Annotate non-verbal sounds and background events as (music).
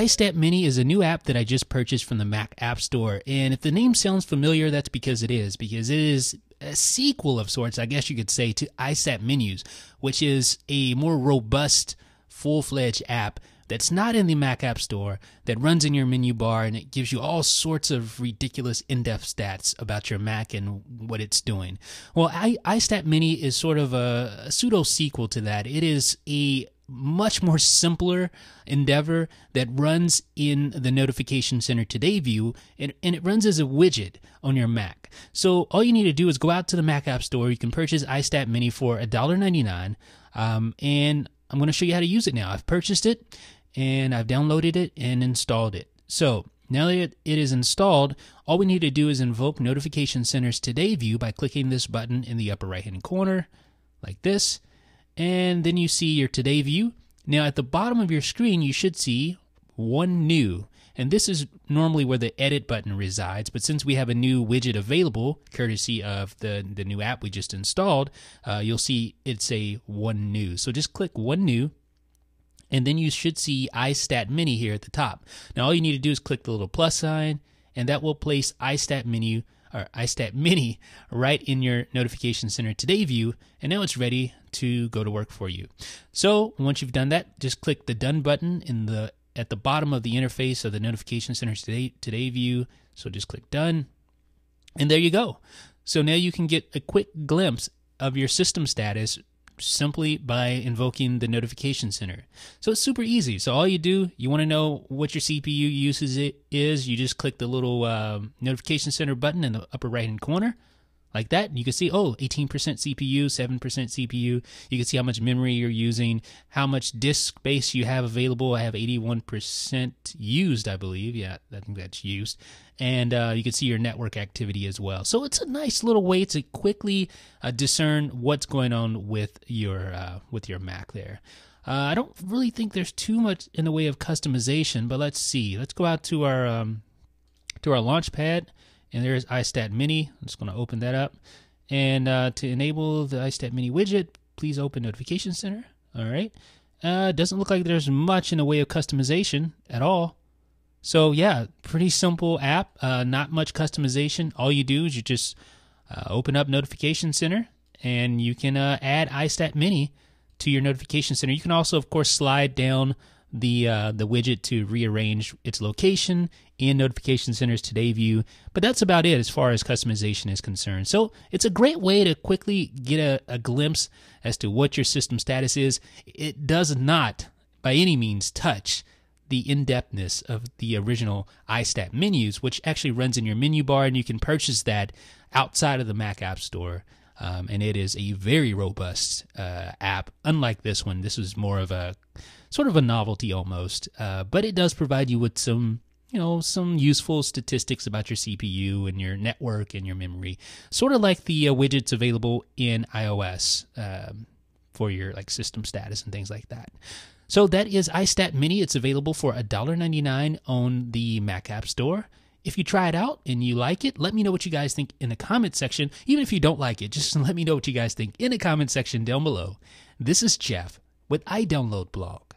iStat Mini is a new app that I just purchased from the Mac App Store. And if the name sounds familiar, that's because it is, because it is a sequel of sorts, I guess you could say, to iStat Menus, which is a more robust, full fledged app that's not in the Mac App Store that runs in your menu bar and it gives you all sorts of ridiculous in depth stats about your Mac and what it's doing. Well, I, iStat Mini is sort of a, a pseudo sequel to that. It is a much more simpler endeavor that runs in the notification center today view and, and it runs as a widget on your mac. So all you need to do is go out to the mac app store. You can purchase istat mini for $1.99 um, and i'm going to show you how to use it now. I've purchased it and i've downloaded it and installed it. So now that it is installed, all we need to do is invoke Notification Center's Today view by clicking this button in the upper right hand corner, like this and then you see your today view. Now at the bottom of your screen, you should see one new. And this is normally where the edit button resides, but since we have a new widget available, courtesy of the, the new app we just installed, uh, you'll see it's a one new. So just click one new, and then you should see iStat Mini here at the top. Now all you need to do is click the little plus sign, and that will place iStat Menu or iStat Mini right in your Notification Center Today view, and now it's ready to go to work for you. So once you've done that, just click the Done button in the at the bottom of the interface of the Notification Center Today Today view. So just click Done, and there you go. So now you can get a quick glimpse of your system status simply by invoking the notification center. So it's super easy. So all you do, you want to know what your CPU uses it is, you just click the little uh, notification center button in the upper right hand corner like that. You can see, oh, 18% CPU, 7% CPU. You can see how much memory you're using, how much disk space you have available. I have 81% used, I believe. Yeah, I think that's used. And uh, you can see your network activity as well. So it's a nice little way to quickly uh, discern what's going on with your uh, with your Mac there. Uh, I don't really think there's too much in the way of customization, but let's see. Let's go out to our um, to our Launchpad and there's iStat Mini. I'm just going to open that up. And uh, to enable the iStat Mini widget, please open Notification Center. All right. Uh, doesn't look like there's much in the way of customization at all. So yeah, pretty simple app. Uh, not much customization. All you do is you just uh, open up Notification Center, and you can uh, add iStat Mini to your Notification Center. You can also, of course, slide down the uh, the widget to rearrange its location in Notification Center's Today view, but that's about it as far as customization is concerned. So it's a great way to quickly get a, a glimpse as to what your system status is. It does not, by any means, touch the in-depthness of the original iStat menus, which actually runs in your menu bar, and you can purchase that outside of the Mac App Store. Um, and it is a very robust uh, app. Unlike this one, this is more of a sort of a novelty almost, uh, but it does provide you with some you know some useful statistics about your CPU and your network and your memory, sort of like the uh, widgets available in iOS um, for your like system status and things like that. So that is iStat Mini. It's available for $1.99 on the Mac App Store. If you try it out and you like it, let me know what you guys think in the comment section. Even if you don't like it, just (laughs) let me know what you guys think in the comment section down below. This is Jeff with iDownload Blog.